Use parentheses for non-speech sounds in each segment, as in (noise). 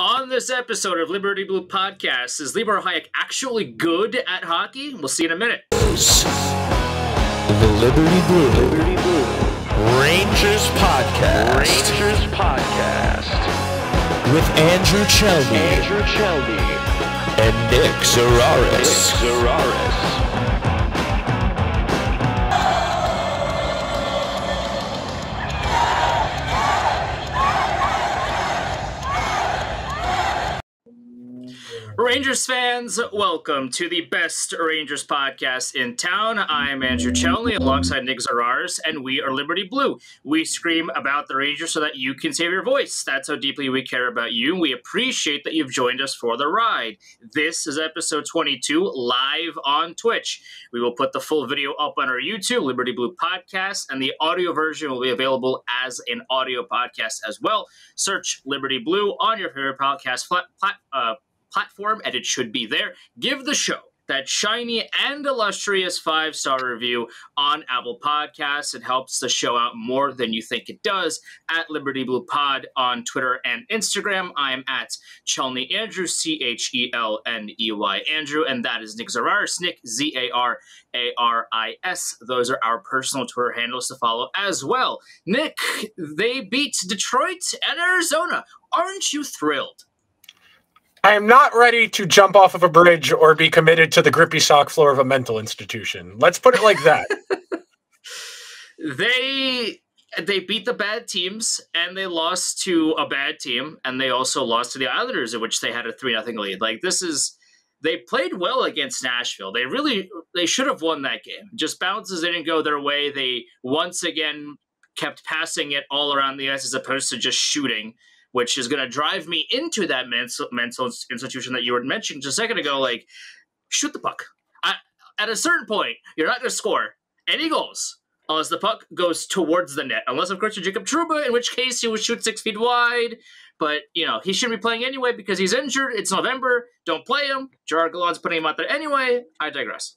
On this episode of Liberty Blue Podcast, is Libor Hajek actually good at hockey? We'll see in a minute. The Liberty Blue, Liberty Blue Rangers Podcast. Rangers Podcast. With Andrew Chelney Andrew Chelney. and Nick Zararis. Zararis. Rangers fans, welcome to the best Rangers podcast in town. I'm Andrew Chelney alongside Nick Zararis, and we are Liberty Blue. We scream about the Rangers so that you can save your voice. That's how deeply we care about you. and We appreciate that you've joined us for the ride. This is episode 22, live on Twitch. We will put the full video up on our YouTube, Liberty Blue Podcast, and the audio version will be available as an audio podcast as well. Search Liberty Blue on your favorite podcast flat, plat, uh, platform, and it should be there. Give the show that shiny and illustrious five star review on Apple Podcasts. It helps the show out more than you think it does. At Liberty Blue Pod on Twitter and Instagram, I am at Chelney Andrew, C H E L N E Y Andrew, and that is Nick Zararis, Nick Z A R A R I S. Those are our personal Twitter handles to follow as well. Nick, they beat Detroit and Arizona. Aren't you thrilled? I am not ready to jump off of a bridge or be committed to the grippy sock floor of a mental institution. Let's put it like that. (laughs) they they beat the bad teams and they lost to a bad team and they also lost to the Islanders in which they had a 3 nothing lead. Like this is they played well against Nashville. They really they should have won that game. Just bounces didn't go their way. They once again kept passing it all around the ice as opposed to just shooting, which is going to drive me into that mental mental institution that you were mentioning just a second ago. Like, shoot the puck. I, at a certain point, you're not going to score any goals unless the puck goes towards the net. Unless, of course, you're Jacob Trouba, in which case he would shoot six feet wide. But, you know, he shouldn't be playing anyway because he's injured. It's November. Don't play him. Gerard Gallant's putting him out there anyway. I digress.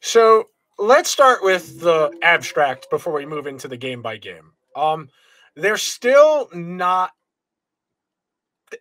so let's start with the abstract before we move into the game by game. Um, they're still not.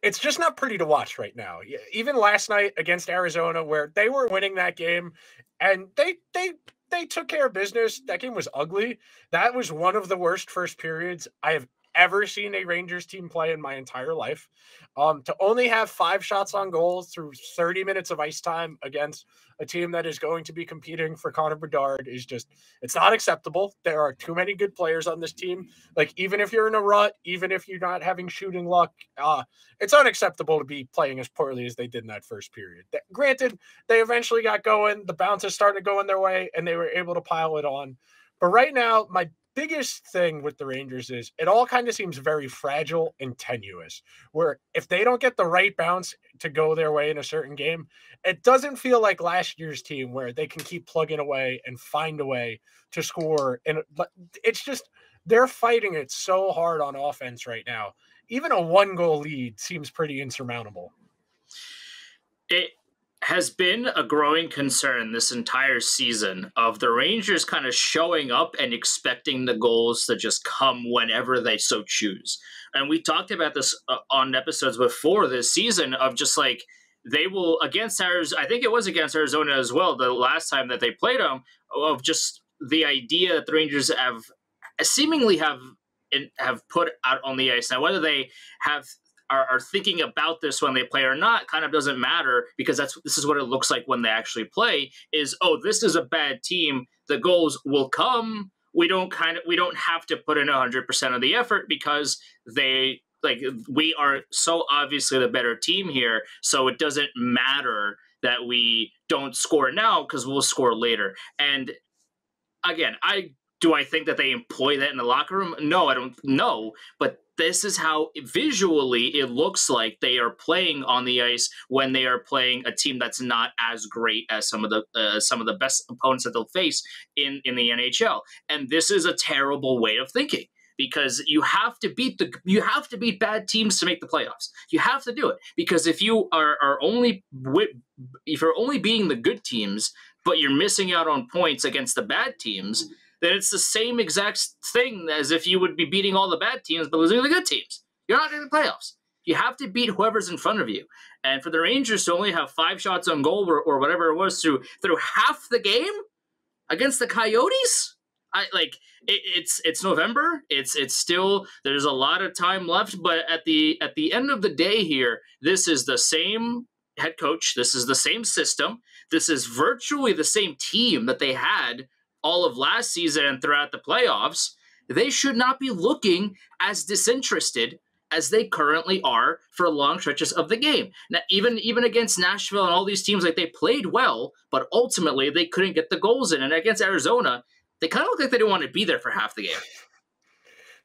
It's just not pretty to watch right now. Even last night against Arizona, where they were winning that game, and they they they took care of business. That game was ugly. That was one of the worst first periods I have ever seen a Rangers team play in my entire life. Um, to only have five shots on goal through 30 minutes of ice time against a team that is going to be competing for Connor Bedard is just it's not acceptable. There are too many good players on this team. Like even if you're in a rut, even if you're not having shooting luck, uh, it's unacceptable to be playing as poorly as they did in that first period. That, granted, they eventually got going, the bounces started going their way, and they were able to pile it on. But right now, my biggest thing with the Rangers is it all kind of seems very fragile and tenuous. Where if they don't get the right bounce to go their way in a certain game, it doesn't feel like last year's team where they can keep plugging away and find a way to score. And it's just they're fighting it so hard on offense right now. Even a one goal lead seems pretty insurmountable. it has been a growing concern this entire season of the Rangers kind of showing up and expecting the goals to just come whenever they so choose. And we talked about this uh, on episodes before this season of just like they will against Arizona. I think it was against Arizona as well. The last time that they played them, of just the idea that the Rangers have seemingly have have put out on the ice now. Whether they have are, are thinking about this when they play or not kind of doesn't matter because that's this is what it looks like when they actually play is oh this is a bad team the goals will come. We don't kind of we don't have to put in 100% of the effort because they like we are so obviously the better team here so it doesn't matter that we don't score now because we'll score later. And again i do i think that they employ that in the locker room? No i don't know but this is how visually it looks like they are playing on the ice when they are playing a team that's not as great as some of the uh, some of the best opponents that they'll face in in the NHL. And this is a terrible way of thinking because you have to beat the you have to beat bad teams to make the playoffs. You have to do it because if you are are only if you're only beating the good teams but you're missing out on points against the bad teams, then it's the same exact thing as if you would be beating all the bad teams but losing the good teams. You're not in the playoffs. You have to beat whoever's in front of you. And for the Rangers to only have five shots on goal or, or whatever it was through through half the game against the Coyotes, I like it, it's it's November. It's it's still there's a lot of time left, but at the at the end of the day here, this is the same head coach. This is the same system. This is virtually the same team that they had all of last season and throughout the playoffs. They should not be looking as disinterested as they currently are for long stretches of the game. Now, even even against Nashville and all these teams, like they played well, but ultimately they couldn't get the goals in. And against Arizona, they kind of look like they didn't want to be there for half the game.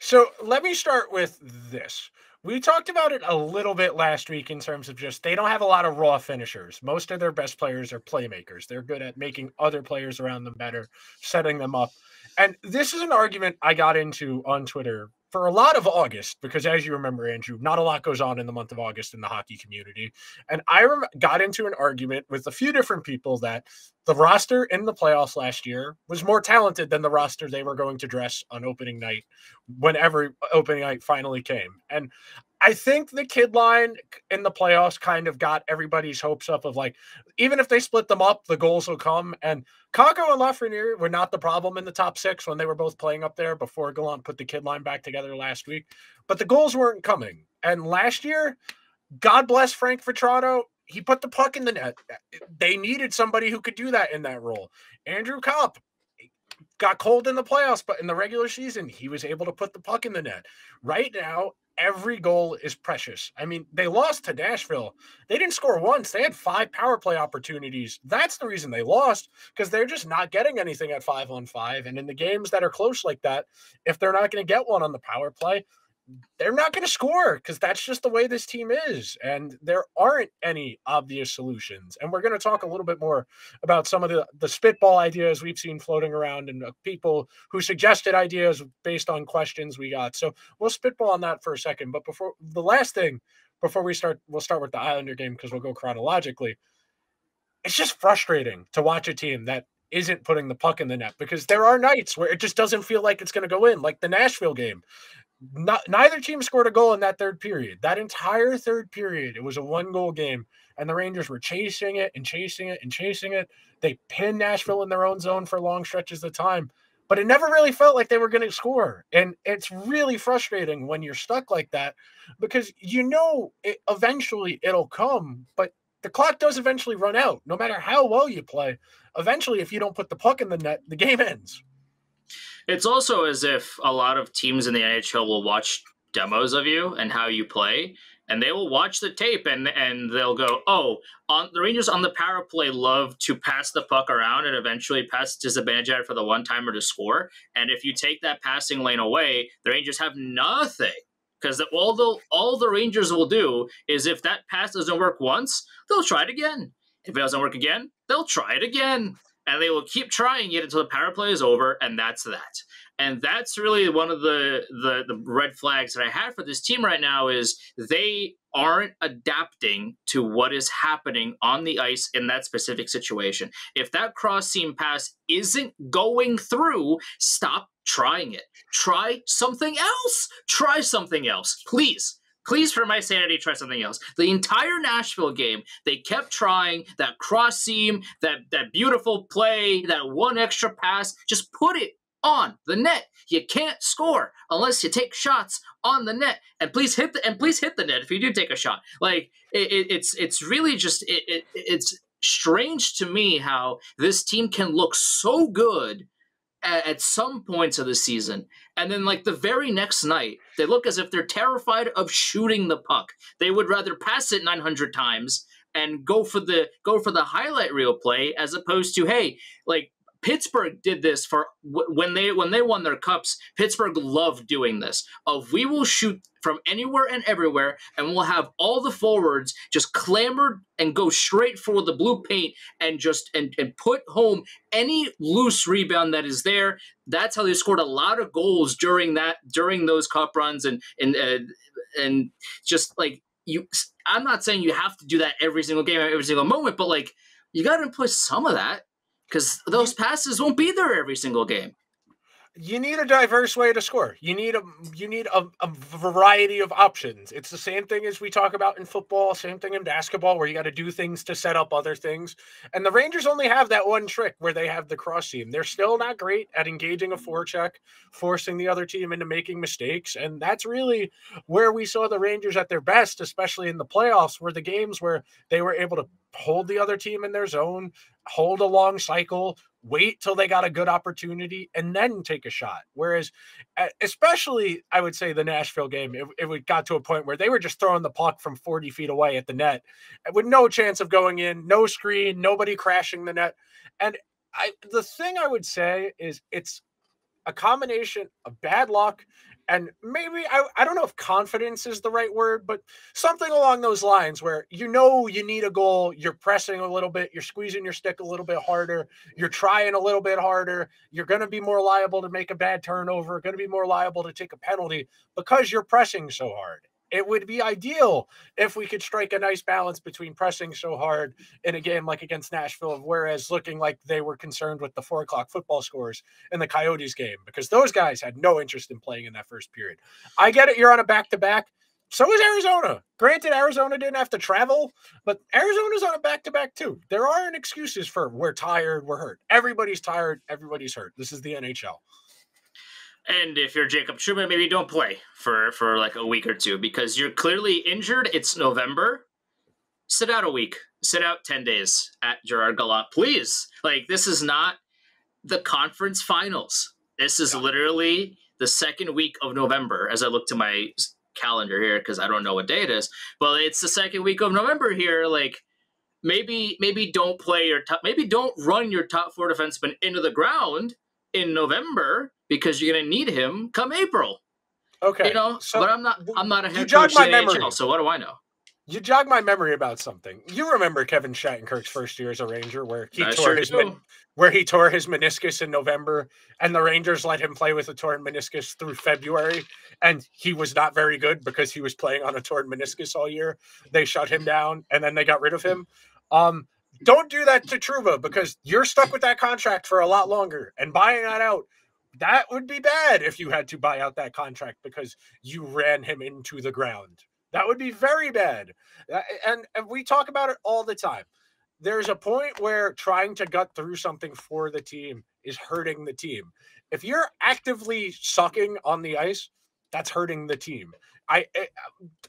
So let me start with this. We talked about it a little bit last week in terms of just they don't have a lot of raw finishers. Most of their best players are playmakers. They're good at making other players around them better, setting them up. And this is an argument I got into on Twitter for a lot of August, because as you remember, Andrew, not a lot goes on in the month of August in the hockey community. And I rem- got into an argument with a few different people that the roster in the playoffs last year was more talented than the roster they were going to dress on opening night whenever uh, opening night finally came. And I think the kid line in the playoffs kind of got everybody's hopes up of like, even if they split them up, the goals will come. And Kakko and Lafreniere were not the problem in the top six when they were both playing up there before Gallant put the kid line back together last week. But the goals weren't coming. And last year, God bless Frank Vatrano, he put the puck in the net. They needed somebody who could do that in that role. Andrew Copp got cold in the playoffs, but in the regular season, he was able to put the puck in the net. Right now, every goal is precious. I mean, they lost to Nashville. They didn't score once. They had five power play opportunities. That's the reason they lost because they're just not getting anything at five on five. And in the games that are close like that, if they're not going to get one on the power play, they're not going to score because that's just the way this team is. And there aren't any obvious solutions. And we're going to talk a little bit more about some of the, the spitball ideas we've seen floating around and uh, people who suggested ideas based on questions we got. So we'll spitball on that for a second. But before the last thing, before we start, we'll start with the Islander game because we'll go chronologically. It's just frustrating to watch a team that isn't putting the puck in the net because there are nights where it just doesn't feel like it's going to go in, like the Nashville game not, neither team scored a goal in that third period. That entire third period, it was a one goal game, and the Rangers were chasing it and chasing it and chasing it. They pinned Nashville in their own zone for long stretches of time, but it never really felt like they were going to score. And it's really frustrating when you're stuck like that because you know it, eventually it'll come, but the clock does eventually run out. No matter how well you play, eventually, if you don't put the puck in the net, the game ends. It's also as if a lot of teams in the NHL will watch demos of you and how you play, and they will watch the tape and and they'll go, "Oh, on the Rangers on the power play love to pass the puck around and eventually pass Zibanejad for the one timer to score. And if you take that passing lane away, the Rangers have nothing." Because all the all the Rangers will do is if that pass doesn't work once, they'll try it again. If it doesn't work again, they'll try it again and they will keep trying it until the power play is over, and that's that. And that's really one of the, the the red flags that I have for this team right now is they aren't adapting to what is happening on the ice in that specific situation. If that cross seam pass isn't going through, stop trying it. Try something else. Try something else, please. Please, for my sanity, try something else. The entire Nashville game, they kept trying that cross seam, that that beautiful play, that one extra pass. Just put it on the net. You can't score unless you take shots on the net. And please hit the and please hit the net if you do take a shot. Like it, it, it's it's really just it, it it's strange to me how this team can look so good at, at some points of the season. And then, like the very next night, they look as if they're terrified of shooting the puck. They would rather pass it 900 times and go for the go for the highlight reel play as opposed to hey, like Pittsburgh did this for when they when they won their cups. Pittsburgh loved doing this. Of we will shoot from anywhere and everywhere, and we'll have all the forwards just clamor and go straight for the blue paint and just and, and put home any loose rebound that is there. That's how they scored a lot of goals during that during those cup runs and and uh, and just like you. I'm not saying you have to do that every single game, every single moment, but like you got to push some of that because those passes won't be there every single game. You need a diverse way to score. You need a you need a, a variety of options. It's the same thing as we talk about in football, same thing in basketball, where you got to do things to set up other things. And the Rangers only have that one trick where they have the cross team. They're still not great at engaging a forecheck, forcing the other team into making mistakes. And that's really where we saw the Rangers at their best, especially in the playoffs, were the games where they were able to hold the other team in their zone, hold a long cycle, wait till they got a good opportunity and then take a shot. Whereas, especially, I would say the Nashville game, it, it got to a point where they were just throwing the puck from 40 feet away at the net uh, with no chance of going in, no screen, nobody crashing the net. And I, the thing I would say is it's a combination of bad luck and maybe I, I don't know if confidence is the right word, but something along those lines where you know you need a goal, you're pressing a little bit, you're squeezing your stick a little bit harder, you're trying a little bit harder, you're going to be more liable to make a bad turnover, going to be more liable to take a penalty because you're pressing so hard it would be ideal if we could strike a nice balance between pressing so hard in a game like against Nashville, whereas looking like they were concerned with the four o'clock football scores in the Coyotes game because those guys had no interest in playing in that first period. I get it, you're on a back to back. So is Arizona. Granted, Arizona didn't have to travel, but Arizona's on a back to back too. There aren't excuses for we're tired, we're hurt. Everybody's tired, everybody's hurt. This is the NHL. And if you're Jacob Trouba, maybe don't play for for like a week or two because you're clearly injured. It's November. Sit out a week. Sit out ten days at Gerard Gallant, please. Like this is not the conference finals. This is yeah. literally the second week of November. As I look to my calendar here because I don't know what day it is, but it's the second week of November here. Like maybe maybe don't play your top. Maybe don't run your top four defensemen into the ground in November because you're going to need him come April. Okay, you know, so but I'm not. I'm not a head coach my memory. NHL, so what do I know? You jog my memory about something. You remember Kevin Shattenkirk's first year as a Ranger, where he I tore sure his do. where he tore his meniscus in November, and the Rangers let him play with a torn meniscus through February, and he was not very good because he was playing on a torn meniscus all year. They shut him down, and then they got rid of him. Um, don't do that to Trouba because you're stuck with that contract for a lot longer, and buying that out that would be bad if you had to buy out that contract because you ran him into the ground. That would be very bad. And, and we talk about it all the time. There's a point where trying to gut through something for the team is hurting the team. If you're actively sucking on the ice, that's hurting the team. I eh,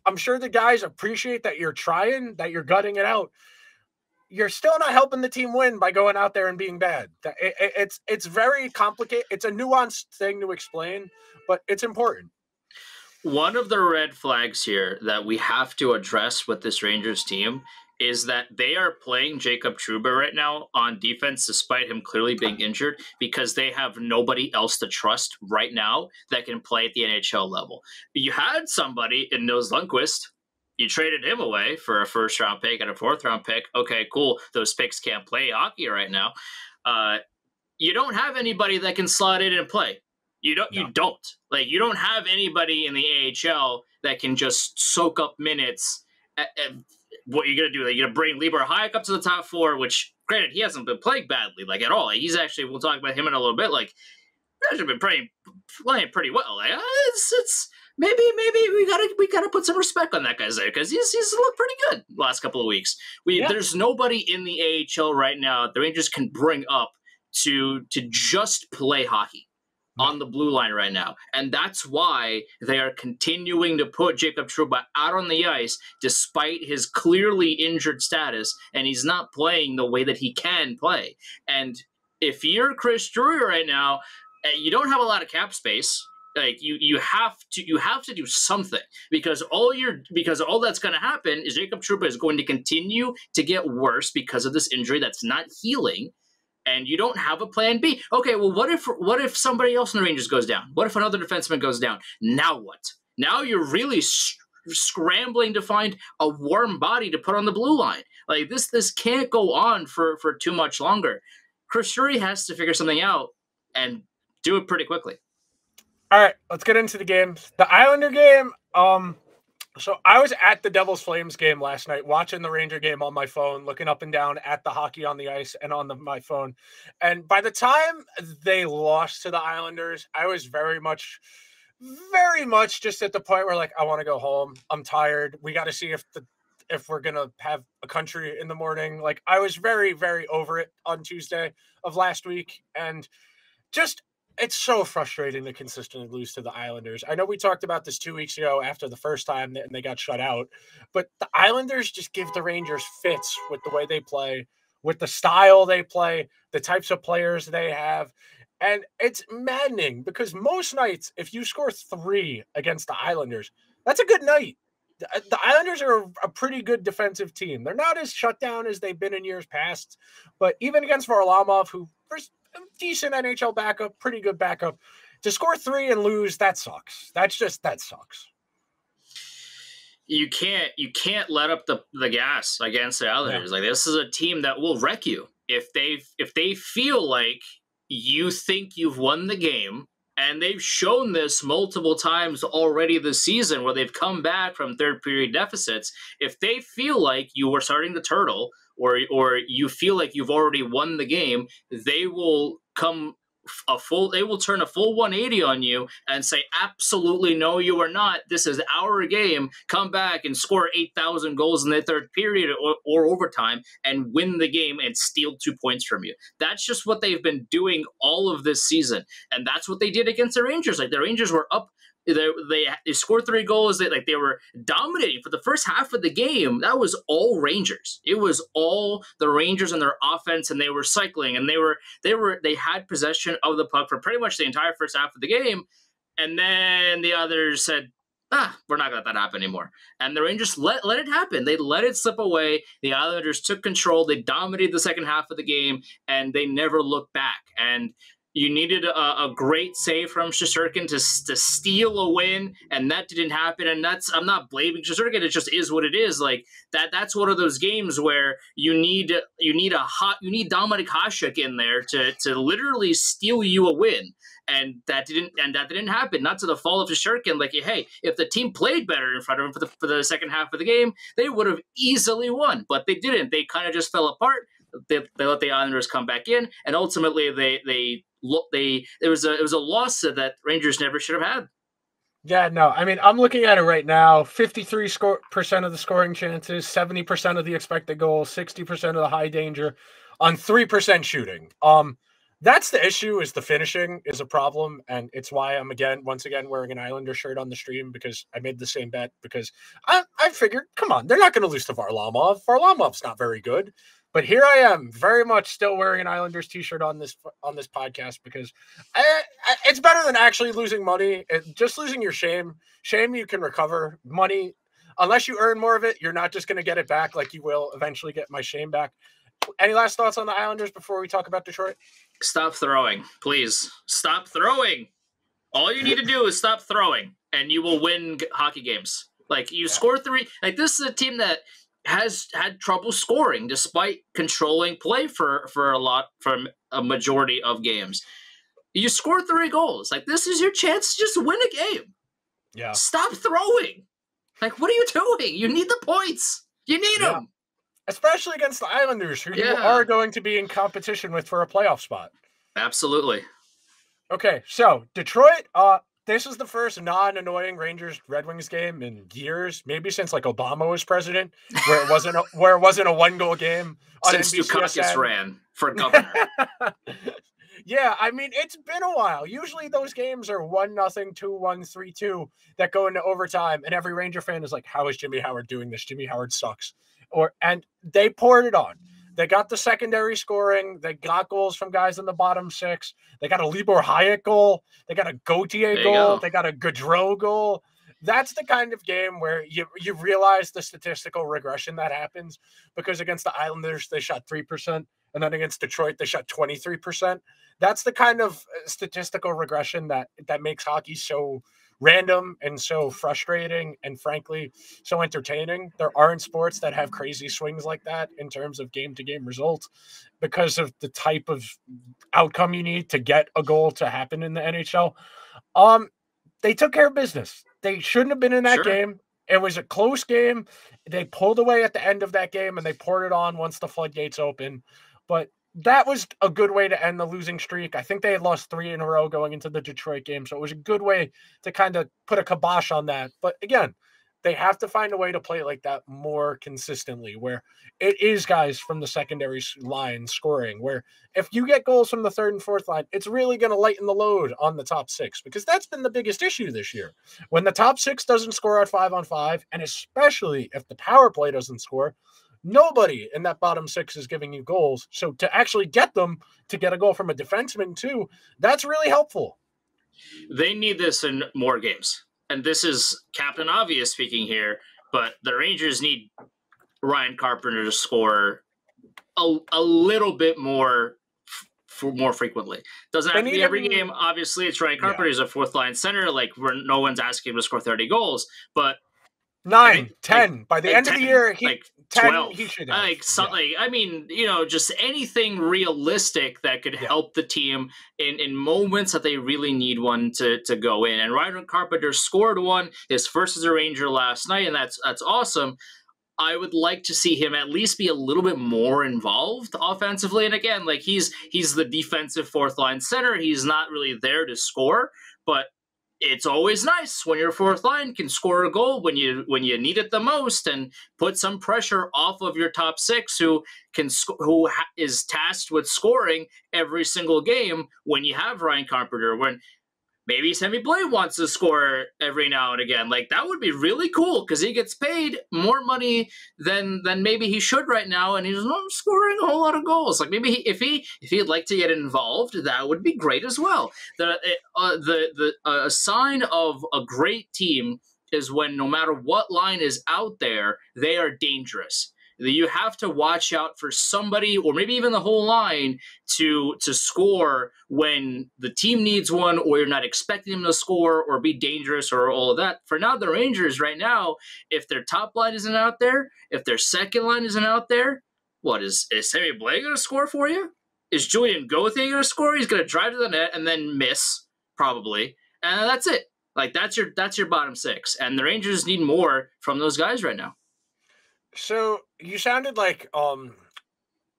I'm sure the guys appreciate that you're trying, that you're gutting it out, you're still not helping the team win by going out there and being bad. it's it's very complicated. It's a nuanced thing to explain, but it's important. One of the red flags here that we have to address with this Rangers team is that they are playing Jacob Trouba right now on defense, despite him clearly being injured, because they have nobody else to trust right now that can play at the NHL level. You had somebody in Nils Lundkvist you traded him away for a first round pick and a fourth round pick. Okay, cool. Those picks can't play hockey right now. Uh, you don't have anybody that can slot in and play. You don't. No. You don't. Like you don't have anybody in the AHL that can just soak up minutes. At, at what you're gonna do? Like you're gonna bring Libor Hajek up to the top four, which granted he hasn't been playing badly, like at all. Like, he's actually. We'll talk about him in a little bit. Like he's been playing playing pretty well. Like uh, it's it's maybe maybe we gotta we gotta put some respect on that guy's there because he's he's looked pretty good last couple of weeks. We yeah. there's nobody in the AHL right now the Rangers can bring up to to just play hockey on the blue line right now. And that's why they are continuing to put Jacob Trouba out on the ice despite his clearly injured status and he's not playing the way that he can play. And if you're Chris Drury right now, eh, you don't have a lot of cap space like you you have to you have to do something because all you're because all that's going to happen is Jacob Trouba is going to continue to get worse because of this injury that's not healing and you don't have a plan B. Okay, well what if what if somebody else in the Rangers goes down? What if another defenseman goes down? Now what? Now you're really scrambling to find a warm body to put on the blue line. Like this this can't go on for for too much longer. Chris Drury has to figure something out and do it pretty quickly. All right, let's get into the games. The Islander game, um, So I was at the Devils Flames game last night, watching the Ranger game on my phone, looking up and down at the hockey on the ice and on the, my phone. And by the time they lost to the Islanders, I was very much, very much just at the point where like I want to go home. I'm tired. We got to see if the if we're gonna have a country in the morning. Like I was very, very over it on Tuesday of last week, and just it's so frustrating to consistently lose to the Islanders. I know we talked about this two weeks ago after the first time and they got shut out, but the Islanders just give the Rangers fits with the way they play, with the style they play, the types of players they have. And it's maddening because most nights, if you score three against the Islanders, that's a good night. The uh, Islanders are a- a pretty good defensive team. They're not as shut down as they've been in years past, but even against Varlamov, who first decent NHL backup, pretty good backup, to score three and lose, that sucks. That's just that sucks. you can't you can't let up the the gas against the Islanders. Like this is a team that will wreck you if they if they feel like you think you've won the game. And they've shown this multiple times already this season where they've come back from third period deficits. If they feel like you were starting to turtle or or you feel like you've already won the game, they will come a full they will turn a full 180 on you and say absolutely no you are not. This is our game. Come back and score 8000 goals in the third period or, or overtime and win the game and steal two points from you. That's just what they've been doing all of this season. And that's what they did against the rangers. Like the rangers were up they, they, they scored three goals. They like they were dominating for the first half of the game. That was all Rangers. It was all the Rangers and their offense, and they were cycling, and they were they were they had possession of the puck for pretty much the entire first half of the game. And then the others said, "Ah, we're not gonna let that happen anymore." And the Rangers let let it happen. They let it slip away. The Islanders took control. They dominated the second half of the game, and they never looked back. And you needed a, a great save from Shesterkin to, to steal a win, and that didn't happen. And that's I'm not blaming Shesterkin; it just is what it is. Like that. That's one of those games where you need you need a hot you need Dominik Hasek in there to to literally steal you a win. And that didn't and that didn't happen. Not to the fault of Shesterkin. Like, hey, if the team played better in front of him for the for the second half of the game, they would have easily won. But they didn't. They kind of just fell apart. They, they let the Islanders come back in, and ultimately they they look they it was a it was a loss that Rangers never should have had. Yeah, no. I mean, I'm looking at it right now. 53 score percent of the scoring chances, 70% of the expected goals, 60% of the high danger on 3% shooting. Um that's the issue is the finishing is a problem and it's why I'm again once again wearing an Islander shirt on the stream because I made the same bet because I I figured come on, they're not going to lose to Varlamov. Varlamov's not very good. But here I am, very much still wearing an Islanders t-shirt on this on this podcast because I, I, it's better than actually losing money. It, just losing your shame, shame you can recover. Money, unless you earn more of it, you're not just going to get it back like you will eventually get my shame back. Any last thoughts on the Islanders before we talk about Detroit? Stop throwing, please. Stop throwing. All you need to do is stop throwing, and you will win hockey games. Like you Yeah. score three. Like this is a team that has had trouble scoring despite controlling play for for a lot from a majority of games. You score three goals. Like this is your chance to just win a game. Yeah. Stop throwing. Like what are you doing? You need the points. You need Yeah. them. Especially against the Islanders, who you are going to be in competition with for a playoff spot. Absolutely. Okay, so Detroit, uh, this is the first non-annoying Rangers Red Wings game in years, maybe since like Obama was president, where it wasn't a, where it wasn't a one-goal game Since Dukakis ran for governor. (laughs) yeah, I mean it's been a while. Usually those games are one nothing, two one, three two that go into overtime, and every Ranger fan is like, "How is Jimmy Howard doing this? Jimmy Howard sucks." Or and they poured it on. They got the secondary scoring. They got goals from guys in the bottom six. They got a Libor Hajek goal. They got a Gauthier goal. go. They got a Goodrow goal. That's the kind of game where you you realize the statistical regression that happens because against the Islanders they shot three percent, and then against Detroit they shot twenty three percent. That's the kind of uh, statistical regression that that makes hockey so random and so frustrating and frankly so entertaining. There aren't sports that have crazy swings like that in terms of game to game results because of the type of outcome you need to get a goal to happen in the NHL. Um they took care of business. They shouldn't have been in that Sure. game. It was a close game. They pulled away at the end of that game and they poured it on once the floodgates open. But that was a good way to end the losing streak. I think they had lost three in a row going into the Detroit game. So it was a good way to kind of put a kibosh on that. But again, they have to find a way to play like that more consistently where it is guys from the secondary line scoring where if you get goals from the third and fourth line it's really going to lighten the load on the top six because that's been the biggest issue this year when the top six doesn't score at five on five and especially if the power play doesn't score nobody in that bottom six is giving you goals so to actually get them to get a goal from a defenseman too that's really helpful they need this in more games and this is Captain Obvious speaking here, but the Rangers need Ryan Carpenter to score a, a little bit more for more frequently. Doesn't have to be every game. Obviously, it's Ryan Carpenter. Yeah. He's a fourth line center. Like where no one's asking him to score 30 goals, but Nine, I mean, ten. Like, By the like end 10, of the year, he, like 10, 12. he should have. Like, so, yeah. like, I mean, you know, just anything realistic that could yeah. help the team in, in moments that they really need one to, to go in. And Ryan Carpenter scored one, his first as a Ranger last night, and that's that's awesome. I would like to see him at least be a little bit more involved offensively. And again, like he's he's the defensive fourth line center. He's not really there to score, but it's always nice when your fourth line can score a goal when you when you need it the most and put some pressure off of your top six who can sc- who ha- is tasked with scoring every single game when you have Ryan Carpenter. When maybe Sammy Blais wants to score every now and again. Like that would be really cool because he gets paid more money than than maybe he should right now, and he's not scoring a whole lot of goals. Like maybe he, if he if he'd like to get involved, that would be great as well. The uh, the the uh, sign of a great team is when no matter what line is out there, they are dangerous you have to watch out for somebody or maybe even the whole line to to score when the team needs one or you're not expecting them to score or be dangerous or all of that. For now, the Rangers right now, if their top line isn't out there, if their second line isn't out there, what is is Sammy Blais going to score for you? Is Julien Gauthier going to score? He's going to drive to the net and then miss probably, and that's it. Like that's your that's your bottom six, and the Rangers need more from those guys right now. So you sounded like um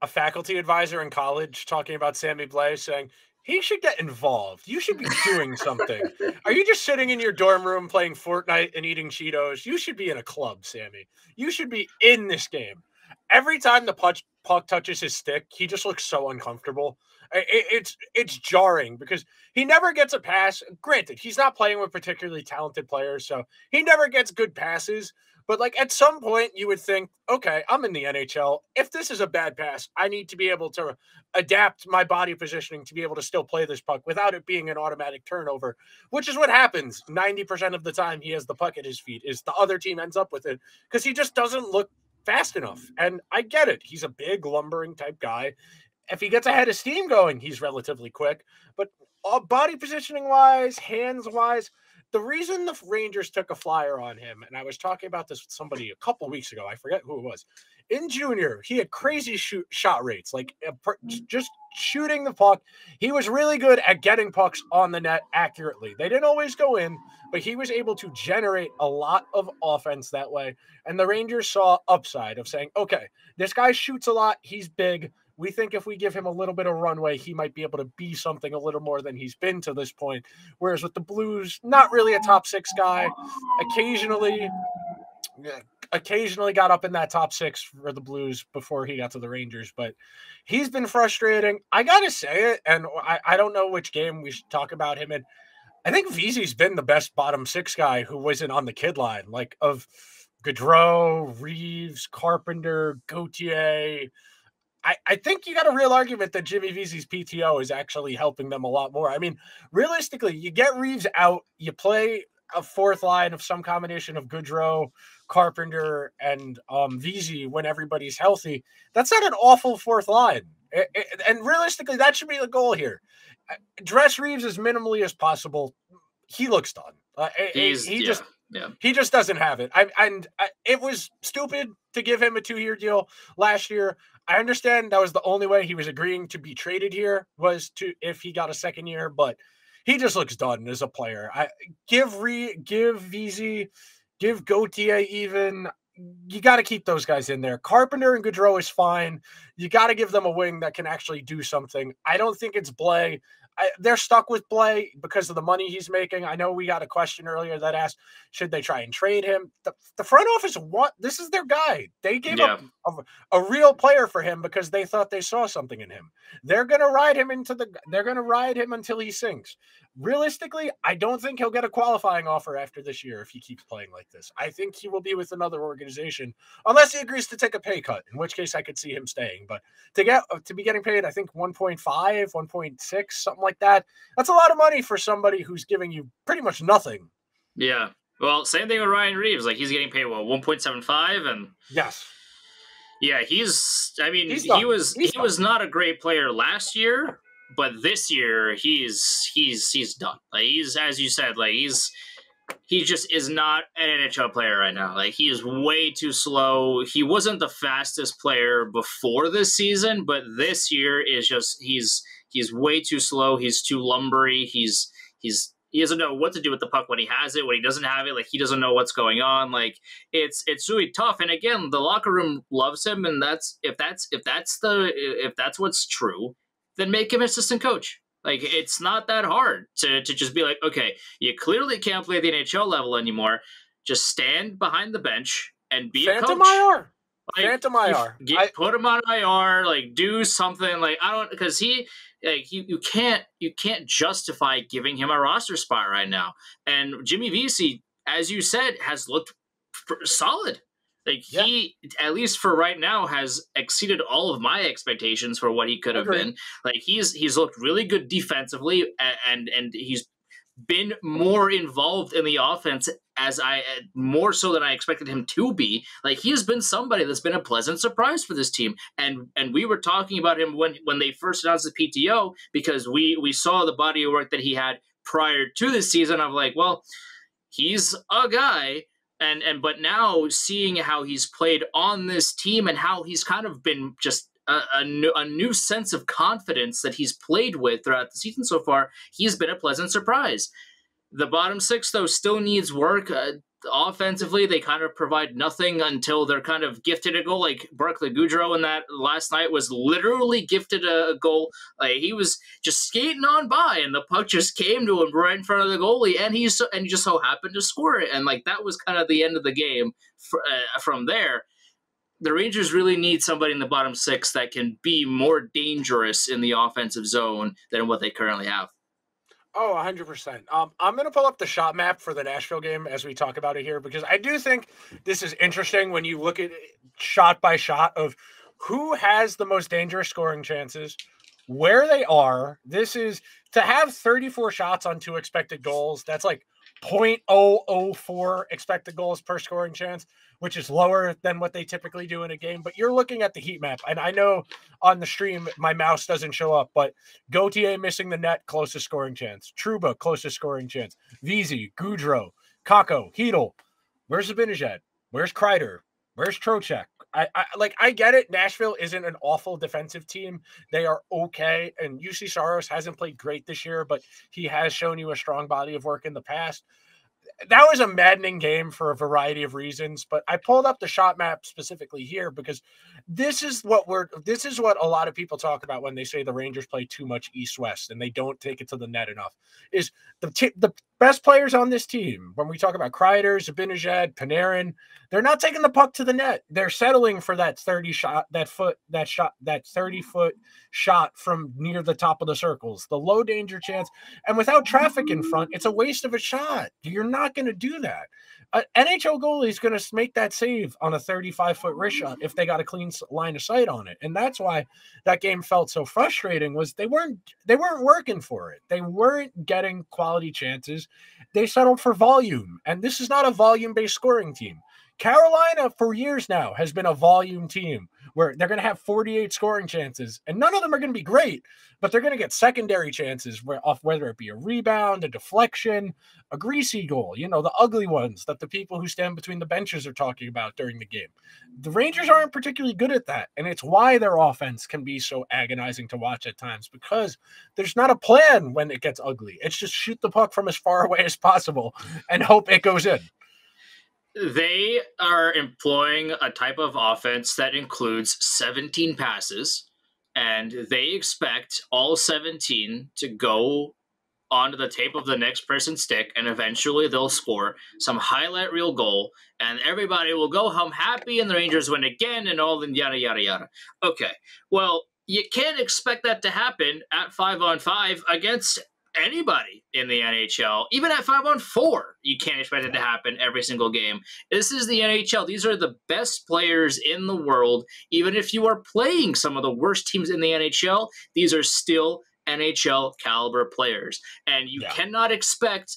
a faculty advisor in college talking about Sammy Blais saying he should get involved. You should be doing something. Are you just sitting in your dorm room playing Fortnite and eating Cheetos? You should be in a club, Sammy. You should be in this game. Every time the puck, puck touches his stick, he just looks so uncomfortable. It, it's it's jarring because he never gets a pass. Granted, he's not playing with particularly talented players, so he never gets good passes. But like at some point, you would think, okay, I'm in the NHL. If this is a bad pass, I need to be able to adapt my body positioning to be able to still play this puck without it being an automatic turnover, which is what happens 90% of the time he has the puck at his feet, is the other team ends up with it because he just doesn't look fast enough. And I get it. He's a big, lumbering type guy. If he gets ahead of steam going, he's relatively quick. But uh, body positioning wise, hands wise, the reason the Rangers took a flyer on him, and I was talking about this with somebody a couple weeks ago, I forget who it was. In junior, he had crazy shoot shot rates, like mm. just shooting the puck. He was really good at getting pucks on the net accurately. They didn't always go in, but he was able to generate a lot of offense that way. And the Rangers saw upside of saying, okay, this guy shoots a lot. He's big. We think if we give him a little bit of runway, he might be able to be something a little more than he's been to this point. Whereas with the Blues, not really a top six guy. Occasionally, occasionally got up in that top six for the Blues before he got to the Rangers, but he's been frustrating. I gotta say it, and I, I don't know which game we should talk about him in. I think Vesey's been the best bottom six guy who wasn't on the kid line, like of Goodrow, Reaves, Carpenter, Gauthier, I, I think you got a real argument that Jimmy Vesey's PTO is actually helping them a lot more. I mean, realistically, you get Reaves out, you play a fourth line of some combination of Goodrow, Carpenter, and um, Vesey when everybody's healthy. That's not an awful fourth line. It, it, and realistically, that should be the goal here. Uh, dress Reaves as minimally as possible. He looks done. Uh, he yeah. just yeah. He just doesn't have it. I, and I, it was stupid to give him a two-year deal last year. I understand that was the only way he was agreeing to be traded here was to if he got a second year, but he just looks done as a player. I give re give Vesey Give Gauthier even. You got to keep those guys in there. Carpenter and Goodrow is fine. You got to give them a wing that can actually do something. I don't think it's Blais. I, they're stuck with Blais because of the money he's making. I know we got a question earlier that asked, should they try and trade him? The, the front office want this is their guy. They gave Yeah. up a, a real player for him because they thought they saw something in him. They're gonna ride him into the. They're gonna ride him until he sinks. Realistically, I don't think he'll get a qualifying offer after this year if he keeps playing like this. I think he will be with another organization unless he agrees to take a pay cut, in which case I could see him staying. But to get uh, to be getting paid, I think 1.5, 1.6, something like that. That's a lot of money for somebody who's giving you pretty much nothing. Yeah. Well, same thing with Ryan Reaves. Like he's getting paid what one point seven five, and Yes. yeah, he's. I mean, He's he was He's he was not a great player last year, but this year he's he's he's done. Like he's as you said, like he's he just is not an NHL player right now. Like he is way too slow. He wasn't the fastest player before this season, but this year is just he's he's way too slow. He's too lumbery. He's he's he doesn't know what to do with the puck when he has it, when he doesn't have it. Like he doesn't know what's going on. Like it's it's really tough. And again, the locker room loves him, and that's if that's if that's the if that's what's true, then make him assistant coach. Like it's not that hard to to just be like, okay, you clearly can't play the NHL level anymore. Just stand behind the bench and be a Phantom coach. IR. Like, Phantom IR. Get, I- put him on IR. Like do something. Like I don't because he like you, you can't you can't justify giving him a roster spot right now. And Jimmy Vesey, as you said, has looked solid. Like Yeah. he, at least for right now, has exceeded all of my expectations for what he could have been. Like he's he's looked really good defensively, and and he's been more involved in the offense as I uh, more so than I expected him to be. Like he has been somebody that's been a pleasant surprise for this team, and and we were talking about him when when they first announced the PTO because we we saw the body of work that he had prior to this season. I'm like, well, he's a guy. And, and but now seeing how he's played on this team and how he's kind of been just a, a, new, a new sense of confidence that he's played with throughout the season so far, he's been a pleasant surprise. The bottom six, though, still needs work. Uh, offensively, they kind of provide nothing until they're kind of gifted a goal. Like Barclay Goodrow in that last night was literally gifted a, goal. Like he was just skating on by, and the puck just came to him right in front of the goalie, and he so, and he just so happened to score it. And like that was kind of the end of the game fr- uh, from there the Rangers really need somebody in the bottom six that can be more dangerous in the offensive zone than what they currently have. Oh, 100%. Um, I'm going to pull up the shot map for the Nashville game as we talk about it here because I do think this is interesting when you look at shot by shot of who has the most dangerous scoring chances, where they are. This is to have 34 shots on two expected goals. That's like 0.004 expected goals per scoring chance, which is lower than what they typically do in a game. But you're looking at the heat map. And I know on the stream, my mouse doesn't show up, but Gauthier missing the net, closest scoring chance. Trouba, closest scoring chance. Vesey, Goodrow, Kakko, Heedle. Where's Zibanejad? Where's Kreider? Where's Trocheck? I, I like I get it. Nashville isn't an awful defensive team. They are okay. And Juuse Saros hasn't played great this year, but he has shown you a strong body of work in the past. That was a maddening game for a variety of reasons, but I pulled up the shot map specifically here because this is what we're this is what a lot of people talk about when they say the Rangers play too much east west and they don't take it to the net enough. Is the t- the best players on this team when we talk about Kreider, Zibanejad, Panarin, they're not taking the puck to the net. They're settling for that 30 shot, that foot, that shot, that 30 foot shot from near the top of the circles, the low danger chance. And without traffic in front, it's a waste of a shot. You're not going to do that. An NHL goalie is going to make that save on a 35 foot wrist shot if they got a clean line of sight on it. And that's why that game felt so frustrating was they weren't they weren't working for it. They weren't getting quality chances. They settled for volume. And this is not a volume based scoring team. Carolina for years now has been a volume team where they're going to have 48 scoring chances and none of them are going to be great, but they're going to get secondary chances off whether it be a rebound, a deflection, a greasy goal, you know, the ugly ones that the people who stand between the benches are talking about during the game. The Rangers aren't particularly good at that, and it's why their offense can be so agonizing to watch at times because there's not a plan when it gets ugly. It's just shoot the puck from as far away as possible and hope it goes in. They are employing a type of offense that includes 17 passes, and they expect all 17 to go onto the tape of the next person's stick, and eventually they'll score some highlight reel goal, and everybody will go home happy, and the Rangers win again, and all the yada yada yada. Okay, well, you can't expect that to happen at five on five against anybody in the NHL, even at five on four, you can't expect it to happen every single game. This is the NHL. These are the best players in the world. Even if you are playing some of the worst teams in the NHL, these are still NHL caliber players. And you Yeah. cannot expect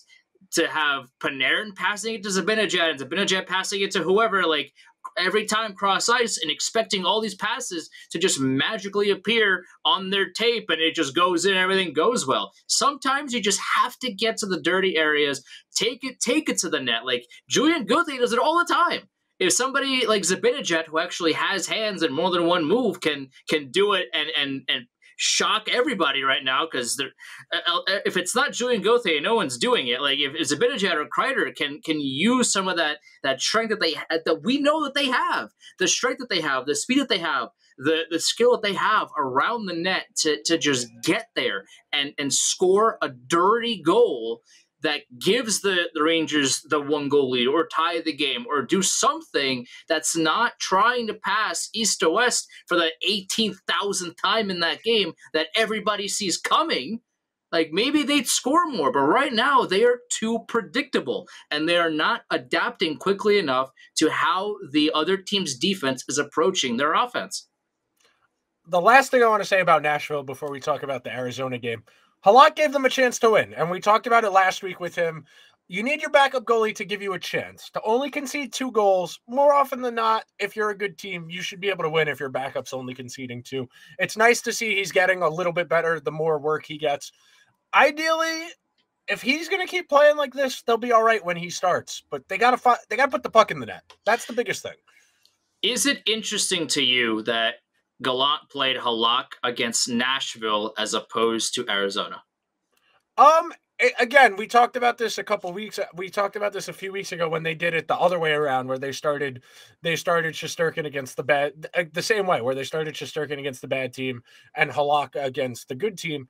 to have Panarin passing it to Zibanejad and Zibanejad passing it to whoever, like every time cross ice and expecting all these passes to just magically appear on their tape and it just goes in, everything goes well. Sometimes you just have to get to the dirty areas, take it, take it to the net. Like Julien Gauthier does it all the time. If somebody like Zibanejad, who actually has hands and more than one move, can can do it and and and shock everybody right now because uh, uh, uh, if it's not Julien Gauthier, no one's doing it. Like if, if Zibanejad or Kreider can can use some of that that strength that they uh, that we know that they have, the strength that they have, the speed that they have, the the skill that they have around the net to to just get there and and score a dirty goal that gives the, the Rangers the one goal lead or tie the game or do something that's not trying to pass east to west for the 18,000th time in that game that everybody sees coming. Like maybe they'd score more, but right now they are too predictable and they are not adapting quickly enough to how the other team's defense is approaching their offense. The last thing I want to say about Nashville before we talk about the Arizona game Halak gave them a chance to win, and we talked about it last week with him. You need your backup goalie to give you a chance. To only concede two goals, more often than not, if you're a good team, you should be able to win if your backup's only conceding two. It's nice to see he's getting a little bit better the more work he gets. Ideally, if he's going to keep playing like this, they'll be all right when he starts. But they got to fi- they got to put the puck in the net. That's the biggest thing. Is it interesting to you that Gallant played Halak against Nashville as opposed to Arizona? Um, again, we talked about this a couple weeks. We talked about this a few weeks ago when they did it the other way around, where they started, they started Shesterkin against the bad, uh, the same way, where they started Shesterkin against the bad team and Halak against the good team.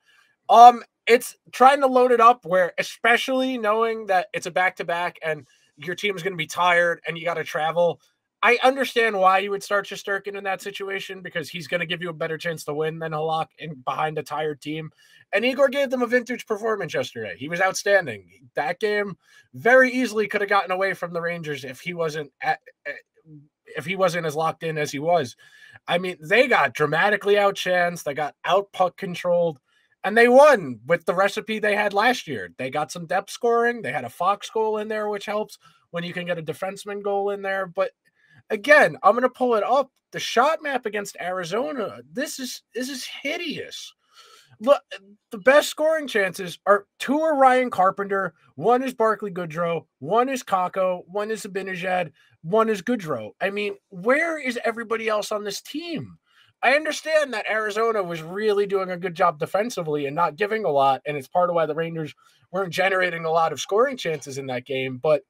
Um, it's trying to load it up where, especially knowing that it's a back to back and your team's going to be tired and you got to travel. I understand why you would start Shesterkin in that situation because he's going to give you a better chance to win than Halak in behind a tired team. And Igor gave them a vintage performance yesterday. He was outstanding. That game very easily could have gotten away from the Rangers if he wasn't at, eh, if he wasn't as locked in as he was. I mean, they got dramatically outchanced. They got out puck controlled, and they won with the recipe they had last year. They got some depth scoring. They had a Fox goal in there, which helps when you can get a defenseman goal in there. But again, I'm going to pull it up. The shot map against Arizona. This is this is hideous. Look, the best scoring chances are two are Ryan Carpenter, one is Barclay Goodrow, one is Kakko, one is Zibanejad, one is Goodrow. I mean, where is everybody else on this team? I understand that Arizona was really doing a good job defensively and not giving a lot, and it's part of why the Rangers weren't generating a lot of scoring chances in that game. But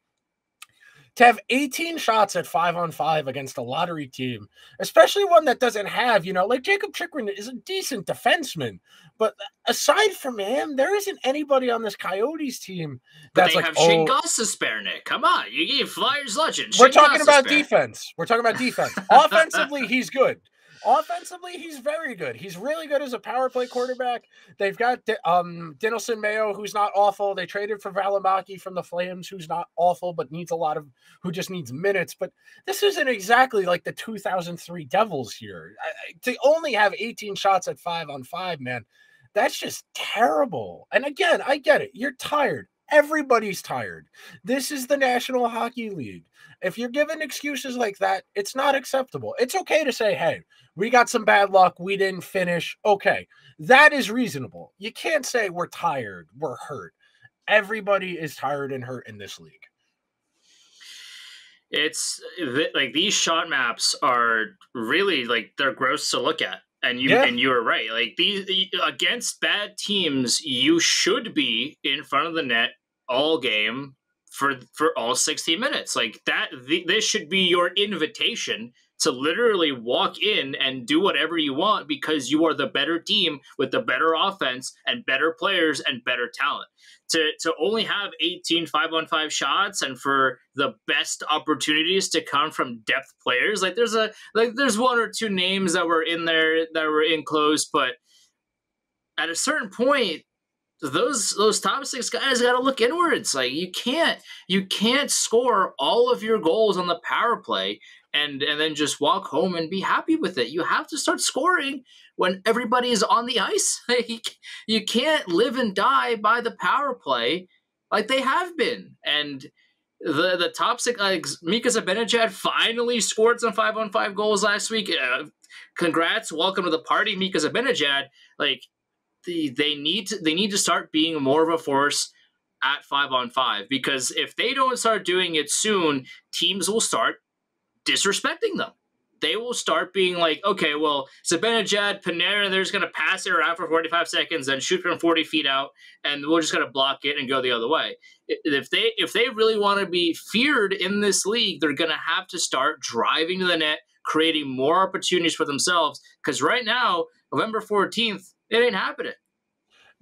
to have 18 shots at five on five against a lottery team, especially one that doesn't have, you know, like Jakob Chychrun is a decent defenseman, but aside from him, there isn't anybody on this Coyotes team But that's they like, have Shane oh, Gostisbehere, Nick. Come on, you gave Flyers legend. we're talking about defense. We're talking about defense. Offensively, (laughs) he's good. Offensively, he's very good. He's really good as a power play quarterback. They've got um Dinelson Mayo, who's not awful. They traded for Valimaki from the Flames, who's not awful, but needs a lot of who just needs minutes. But this isn't exactly like the 2003 Devils here. I- to only have 18 shots at five on five, man, that's just terrible. And again, I get it. You're tired. Everybody's tired. This is the National Hockey League. If you're given excuses like that, it's not acceptable. It's okay to say, hey, we got some bad luck. We didn't finish. Okay. That is reasonable. You can't say we're tired. We're hurt. Everybody is tired and hurt in this league. It's like these shot maps are really like they're gross to look at. And you Yeah. and you were right. Like these against bad teams, you should be in front of the net all game for for all 60 minutes. Like that th- this should be your invitation to literally walk in and do whatever you want because you are the better team with the better offense and better players and better talent. To to only have 18 5 on 5 shots and for the best opportunities to come from depth players, like there's a like there's one or two names that were in there that were in close, but at a certain point those those top six guys got to look inwards. Like you can't you can't score all of your goals on the power play and and then just walk home and be happy with it. You have to start scoring when everybody is on the ice. (laughs) Like you can't live and die by the power play like they have been. And the the top six like Mika Zibanejad finally scored some five on five goals last week. Uh, congrats, welcome to the party, Mika Zibanejad. Like the, they need to, they need to start being more of a force at five on five because if they don't start doing it soon, teams will start disrespecting them. They will start being like, okay, well, Zibanejad, Panarin, they're just going to pass it around for 45 seconds and shoot from 40 feet out, and we're just going to block it and go the other way. If they if they really want to be feared in this league, they're going to have to start driving to the net, creating more opportunities for themselves. Because right now, November 14th, it ain't happening.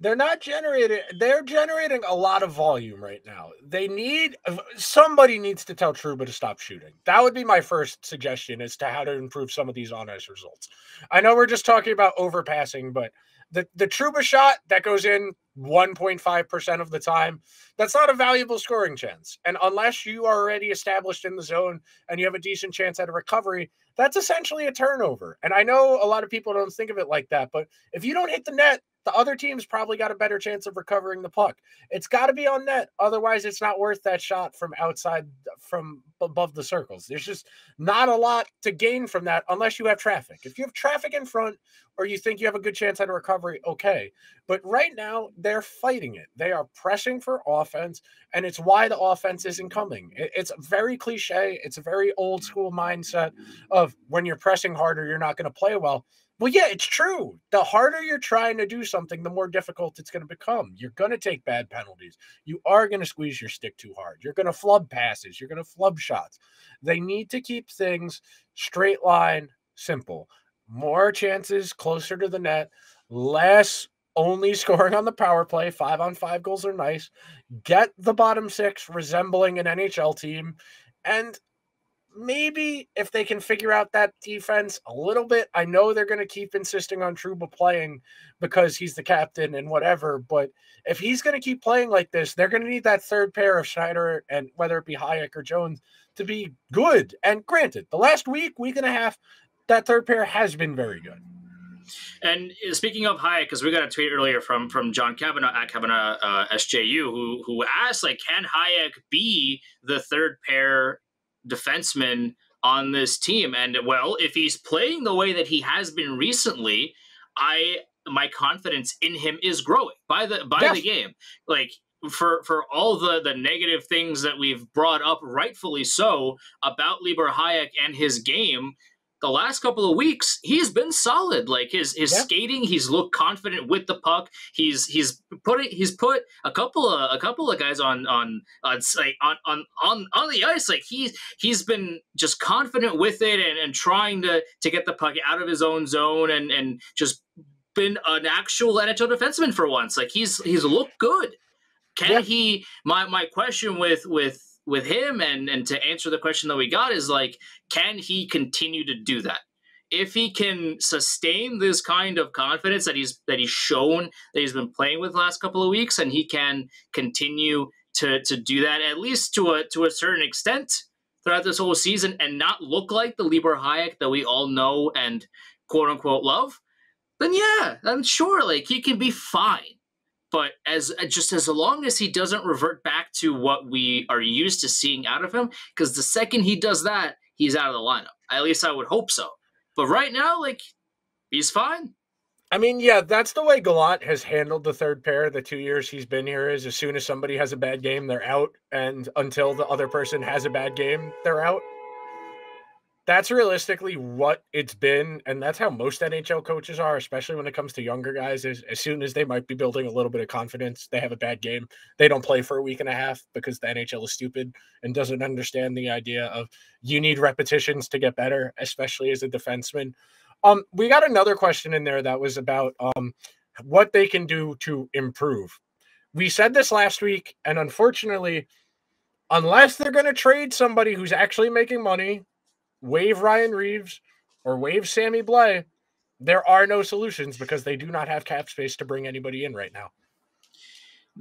They're not generating. They're generating a lot of volume right now. They need somebody needs to tell Trouba to stop shooting. That would be my first suggestion as to how to improve some of these on ice results. I know we're just talking about overpassing, but the the Trouba shot that goes in 1.5% of the time, that's not a valuable scoring chance. And unless you are already established in the zone and you have a decent chance at a recovery, that's essentially a turnover. And I know a lot of people don't think of it like that, but if you don't hit the net, the other team's probably got a better chance of recovering the puck. It's got to be on net. Otherwise, it's not worth that shot from outside, from above the circles. There's just not a lot to gain from that unless you have traffic. If you have traffic in front or you think you have a good chance at a recovery, okay. But right now, they're fighting it. They are pressing for offense, and it's why the offense isn't coming. It's very cliche. It's a very old school mindset of when you're pressing harder, you're not going to play well. Well, yeah, it's true. The harder you're trying to do something, the more difficult it's going to become. You're going to take bad penalties. You are going to squeeze your stick too hard. You're going to flub passes. You're going to flub shots. They need to keep things straight line, simple. More chances closer to the net, less only (laughs) scoring on the power play. Five on five goals are nice. Get the bottom six resembling an NHL team. And maybe if they can figure out that defense a little bit, I know they're going to keep insisting on Trouba playing because he's the captain and whatever. But if he's going to keep playing like this, they're going to need that third pair of Schneider and whether it be Hajek or Jones to be good. And granted, the last week, week and a half, that third pair has been very good. And speaking of Hajek, because we got a tweet earlier from from John Kavanaugh at Kavanaugh uh, SJU, who who asked like, can Hajek be the third pair defenseman on this team. And well, if he's playing the way that he has been recently, I my confidence in him is growing by the by the game. Like for for all the the negative things that we've brought up, rightfully so, about Libor Hajek and his game, the last couple of weeks he's been solid. Like his his yeah. skating he's looked confident with the puck. He's he's put it, he's put a couple of a couple of guys on on on on on on, on the ice. Like he's he's been just confident with it and, and trying to to get the puck out of his own zone and and just been an actual NHL defenseman for once. Like he's he's looked good. Can yeah. he my my question with with with him and and to answer the question that we got is like can he continue to do that if he can sustain this kind of confidence that he's that he's shown that he's been playing with last couple of weeks and he can continue to to do that at least to a to a certain extent throughout this whole season and not look like the Libor Hajek that we all know and quote unquote love, then yeah, I'm sure like he can be fine. But as uh, just as long as he doesn't revert back to what we are used to seeing out of him, because the second he does that, he's out of the lineup. At least I would hope so. But right now, like he's fine. I mean, yeah, that's the way Gallant has handled the third pair the two years he's been here. Is as soon as somebody has a bad game, they're out, and until the other person has a bad game, they're out. That's realistically what it's been, and that's how most NHL coaches are, especially when it comes to younger guys. Is as soon as they might be building a little bit of confidence, they have a bad game. They don't play for a week and a half because the NHL is stupid and doesn't understand the idea of you need repetitions to get better, especially as a defenseman. Um, we got another question in there that was about um what they can do to improve. We said this last week, and unfortunately, unless they're going to trade somebody who's actually making money waive Ryan Reaves or wave Sammy Blais, there are no solutions because they do not have cap space to bring anybody in right now.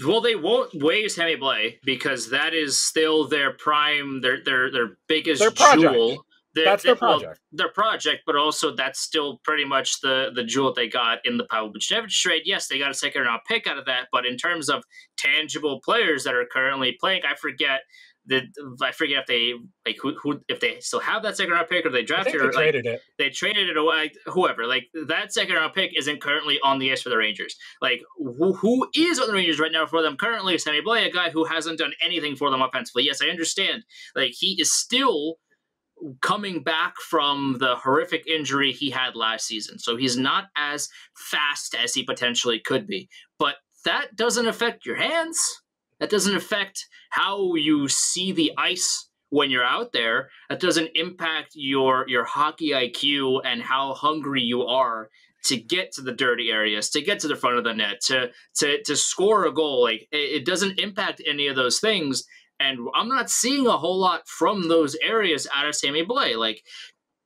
Well, they won't waive Sammy Blais because that is still their prime, their their their biggest Their jewel. Their, That's their well, project. their project, but also that's still pretty much the the jewel they got in the Pavel Buchnevich trade. Yes, they got a second round pick out of that, but in terms of tangible players that are currently playing, I forget that I forget if they like who, who if they still have that second round pick or they drafted think or they like, traded it. they traded it away. Whoever, like that second round pick, isn't currently on the ice for the Rangers. Like who, who is on the Rangers right now for them currently? is Sammy Blais, a guy who hasn't done anything for them offensively. Yes, I understand. Like he is still coming back from the horrific injury he had last season, so he's not as fast as he potentially could be. But that doesn't affect your hands. That doesn't affect how you see the ice when you're out there that doesn't impact your your hockey IQ and how hungry you are to get to the dirty areas, to get to the front of the net, to to to score a goal. Like it, it doesn't impact any of those things. And I'm not seeing a whole lot from those areas out of Sammy Blais. Like,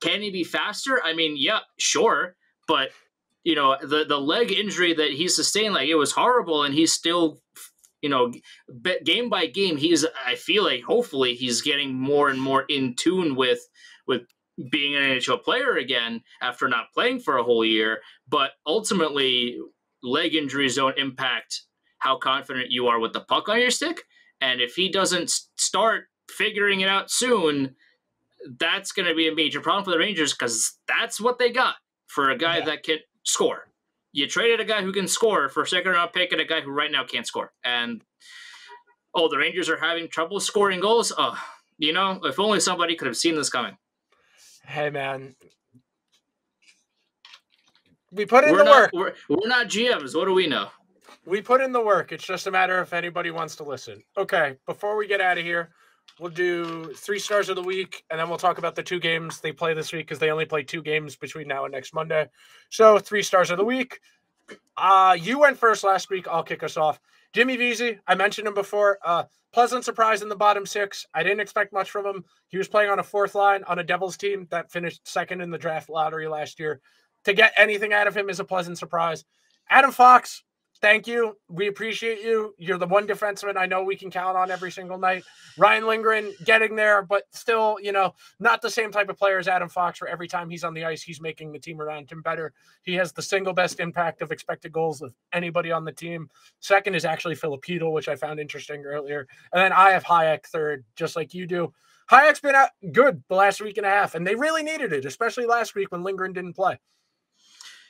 can he be faster? I mean, yeah, sure, but you know the the leg injury that he sustained, like it was horrible, and he's still you know, game by game, he's. I feel like hopefully he's getting more and more in tune with with being an NHL player again after not playing for a whole year. But ultimately, leg injuries don't impact how confident you are with the puck on your stick. And if he doesn't start figuring it out soon, that's going to be a major problem for the Rangers because that's what they got for a guy Yeah. that can score you traded a guy who can score for a second round pick and a guy who right now can't score. And oh, the Rangers are having trouble scoring goals. Oh, you know, if only somebody could have seen this coming. Hey man, we put in We're the not, work. we're, we're not GMs. What do we know? We put in the work. It's just a matter if anybody wants to listen. Okay, before we get out of here, we'll do three stars of the week, and then we'll talk about the two games they play this week because they only play two games between now and next Monday. So three stars of the week. Uh, you went first last week. I'll kick us off. Jimmy Vesey, I mentioned him before. Uh, pleasant surprise in the bottom six. I didn't expect much from him. He was playing on a fourth line on a Devils team that finished second in the draft lottery last year. To get anything out of him is a pleasant surprise. Adam Fox, thank you. We appreciate you. You're the one defenseman I know we can count on every single night. Ryan Lindgren getting there, but still, you know, not the same type of player as Adam Fox, where every time he's on the ice, he's making the team around him better. He has the single best impact of expected goals of anybody on the team. Second is actually Filipino, which I found interesting earlier. And then I have Hajek third, just like you do. Hajek's been out good the last week and a half, and they really needed it, especially last week when Lindgren didn't play.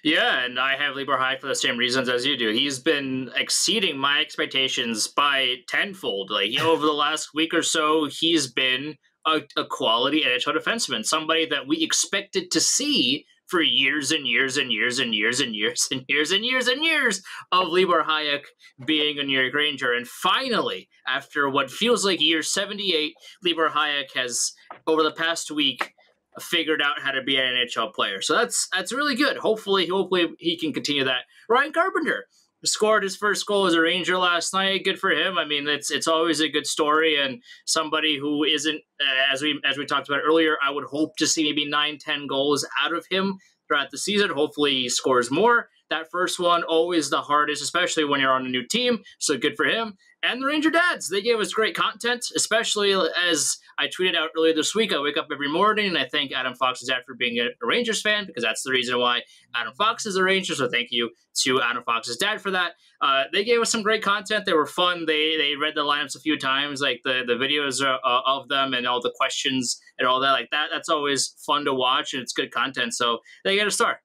Yeah, and I have Libor Hajek for the same reasons as you do. He's been exceeding my expectations by tenfold. Like you know, over the (laughs) last week or so, he's been a, a quality NHL defenseman, somebody that we expected to see for years and years and years and years and years and years and years and years of Libor Hajek being a New York Ranger. And finally, after what feels like year 78, Libor Hajek has, over the past week, figured out how to be an NHL player. So that's that's really good. Hopefully, hopefully he can continue that. Ryan Carpenter scored his first goal as a Ranger last night. Good for him. I mean, it's it's always a good story and somebody who isn't uh, as we as we talked about earlier. I would hope to see maybe nine, ten goals out of him throughout the season. Hopefully, he scores more. That first one always the hardest, especially when you're on a new team. So good for him. And the Ranger dads, they gave us great content, especially as I tweeted out earlier this week. I wake up every morning and I thank Adam Fox's dad for being a Rangers fan because that's the reason why Adam Fox is a Ranger. So thank you to Adam Fox's dad for that. Uh, they gave us some great content. They were fun. They they read the lineups a few times, like the the videos uh, of them and all the questions and all that. Like that. That's always fun to watch and it's good content. So they get a star.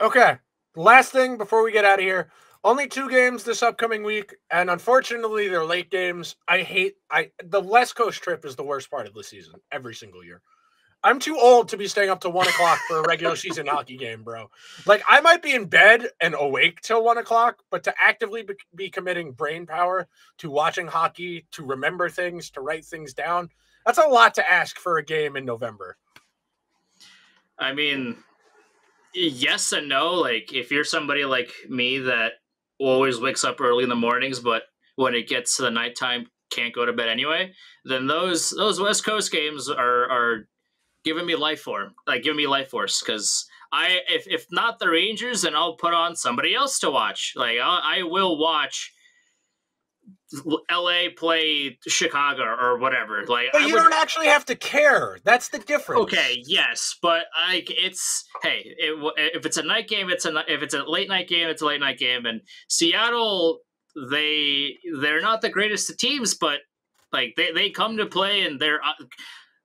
Okay. Last thing before we get out of here. Only two games this upcoming week, and unfortunately, they're late games. I hate I the West Coast trip is the worst part of the season every single year. I'm too old to be staying up to one o'clock for a regular (laughs) season hockey game, bro. Like I might be in bed and awake till one o'clock, but to actively be, be committing brain power to watching hockey, to remember things, to write things down, that's a lot to ask for a game in November. I mean, yes and no. Like, if you're somebody like me that always wakes up early in the mornings, but when it gets to the nighttime, can't go to bed anyway, then those those West Coast games are are giving me life form, like giving me life force. Because I, if if not the Rangers, then I'll put on somebody else to watch. Like I, I will watch L.A. play Chicago or whatever. Like, But I you would- don't actually have to care. That's the difference. Okay, yes, but like it's hey, it, if it's a night game, it's a if it's a late night game, it's a late night game. And Seattle, they they're not the greatest of teams, but like they, they come to play and they're uh,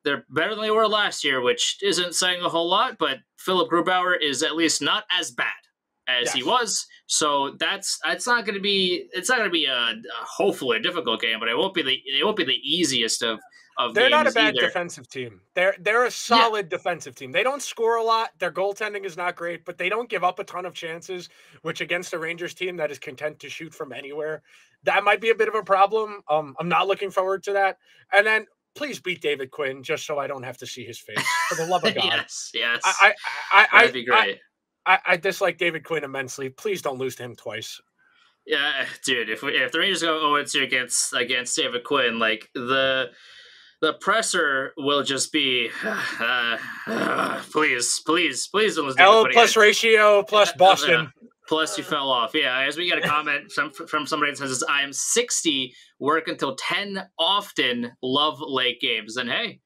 they're better than they were last year, which isn't saying a whole lot. But Philipp Grubauer is at least not as bad as he was. So that's it's not going to be it's not going to be a, a hopefully a difficult game, but it won't be the it won't be the easiest of of They're not a bad either. defensive team. They're they're a solid defensive team. They don't score a lot. Their goaltending is not great, but they don't give up a ton of chances. Which against a Rangers team that is content to shoot from anywhere, that might be a bit of a problem. Um, I'm not looking forward to that. And then please beat David Quinn just so I don't have to see his face. For the love of (laughs) God, yes, yes. I, I, I, I, That'd be great. I, I dislike David Quinn immensely. Please don't lose to him twice. yeah, dude. If we, if the Rangers go 0 2 against against David Quinn, like the the presser will just be, uh, (sighs) uh, (sighs) please, please, please don't lose. L plus again. ratio plus (laughs) Boston. Plus, you fell off. Yeah, as we get a comment from from somebody that says, "I am 60, work until 10 often, love late games." And hey,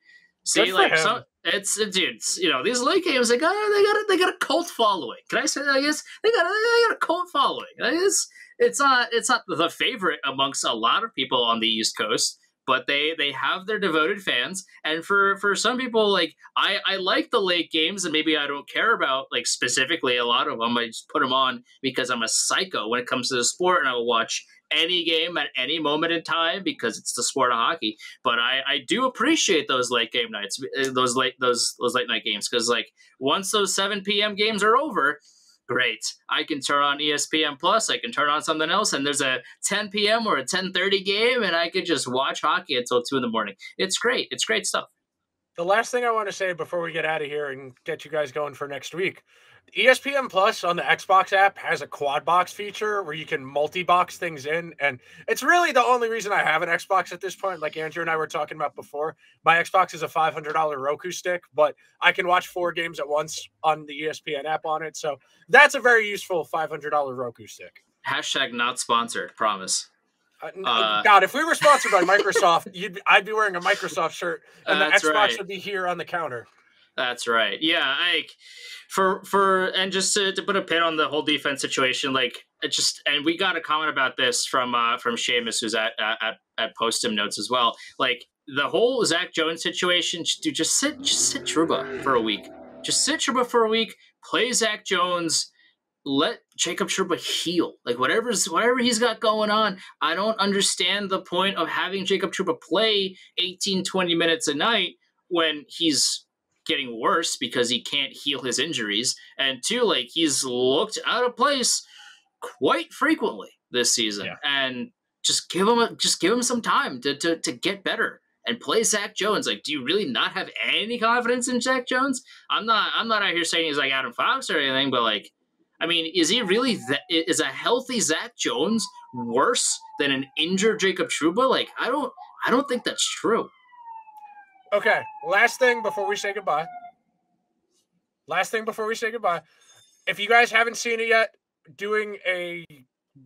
see, like some, it's uh, dude, it's, you know, these late games, they got they got a, they got a cult following. Can I say that? I guess they got a, they got a cult following. It's it's not it's not the favorite amongst a lot of people on the East Coast. But they they have their devoted fans, and for for some people, like I I like the late games, and maybe I don't care about like specifically a lot of them. I just put them on because I'm a psycho when it comes to the sport, and I will watch any game at any moment in time because it's the sport of hockey. But I I do appreciate those late game nights, uh, those late those those late night games because like once those 7 p.m. games are over, great. I can turn on ESPN Plus. I can turn on something else, and there's a 10 p.m. or a 10:30 game, and I could just watch hockey until two in the morning. It's great. It's great stuff. The last thing I want to say before we get out of here and get you guys going for next week ESPN Plus on the Xbox app has a quad box feature where you can multi box things in. And it's really the only reason I have an Xbox at this point. Like Andrew and I were talking about before, my Xbox is a $500 Roku stick, but I can watch four games at once on the ESPN app on it. So that's a very useful $500 Roku stick. Hashtag not sponsored. Promise. Uh, Uh, God, if we were sponsored by Microsoft, (laughs) you'd, I'd be wearing a Microsoft shirt and the Xbox right. would be here on the counter. That's right. Yeah, like for for and just to, to put a pin on the whole defense situation, like it just and we got a comment about this from uh from Seamus who's at at at Postum notes as well. Like the whole Zach Jones situation, dude, just sit just sit Trouba for a week. Just sit Trouba for a week. Play Zach Jones. Let Jacob Trouba heal. Like whatever's whatever he's got going on. I don't understand the point of having Jacob Trouba play 18, 20 minutes a night when he's getting worse because he can't heal his injuries, and two, like he's looked out of place quite frequently this season, Yeah. and just give him a, just give him some time to, to to get better and play Zach Jones. Like, do you really not have any confidence in Zach Jones? I'm not I'm not out here saying he's like Adam Fox or anything, but like. I mean, is he really that? Is a healthy Zach Jones worse than an injured Jacob Trouba? Like, I don't, I don't think that's true. Okay, last thing before we say goodbye. Last thing before we say goodbye. If you guys haven't seen it yet, doing a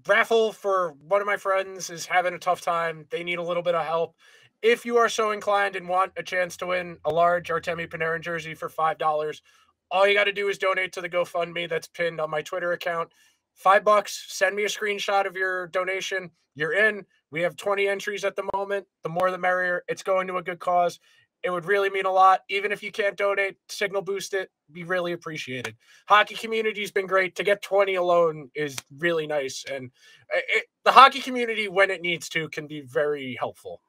raffle for one of my friends is having a tough time. They need a little bit of help. If you are so inclined and want a chance to win a large Artemi Panarin jersey for $5, all you got to do is donate to the GoFundMe that's pinned on my Twitter account. Five bucks. Send me a screenshot of your donation. You're in. We have 20 entries at the moment. The more the merrier. It's going to a good cause. It would really mean a lot. Even if you can't donate, signal boost it. Be really appreciated. Hockey community's been great. To get 20 alone is really nice. And it, the hockey community, when it needs to, can be very helpful.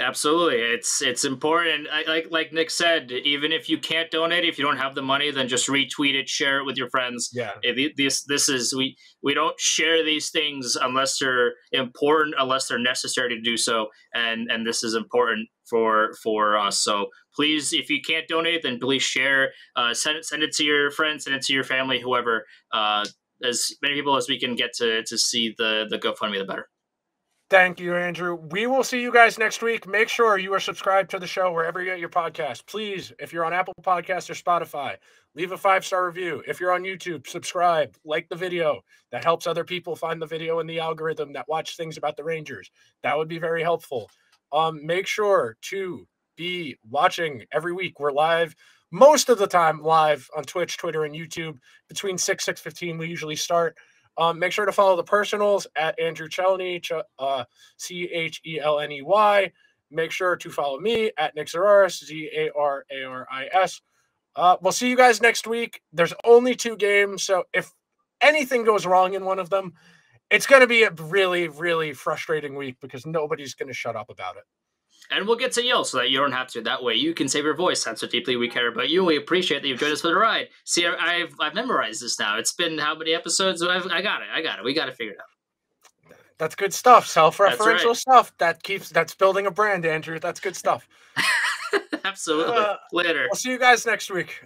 Absolutely, it's it's important. I, like like Nick said, even if you can't donate, if you don't have the money, then just retweet it, share it with your friends. Yeah. If this this is we we don't share these things unless they're important, unless they're necessary to do so, and and this is important for for us. So please, if you can't donate, then please share. Uh, send it send it to your friends, send it to your family, whoever. Uh, as many people as we can get to to see the the GoFundMe, the better. Thank you, Andrew. We will see you guys next week. Make sure you are subscribed to the show wherever you get your podcast. Please, if you're on Apple Podcasts or Spotify, leave a five star review. If you're on YouTube, subscribe, like the video. That helps other people find the video in the algorithm that watch things about the Rangers. That would be very helpful. Um, make sure to be watching every week. We're live most of the time live on Twitch, Twitter, and YouTube. Between 6, 6.15, we usually start. Um, make sure to follow the personals at Andrew Chelney, Ch- uh, C H E L N E Y. Make sure to follow me at Nick Zararis, Z A R A R I S. Uh, we'll see you guys next week. There's only two games, so if anything goes wrong in one of them, it's going to be a really, really frustrating week because nobody's going to shut up about it. And we'll get to yell so that you don't have to. That way you can save your voice. That's so deeply we care about you. We appreciate that you've joined us for the ride. See, I've I've memorized this now. It's been how many episodes? I've, I got it. I got it. We got to figure it out. That's good stuff. Self-referential right. stuff that keeps that's building a brand, Andrew. That's good stuff. (laughs) Absolutely. Uh, Later. We'll see you guys next week.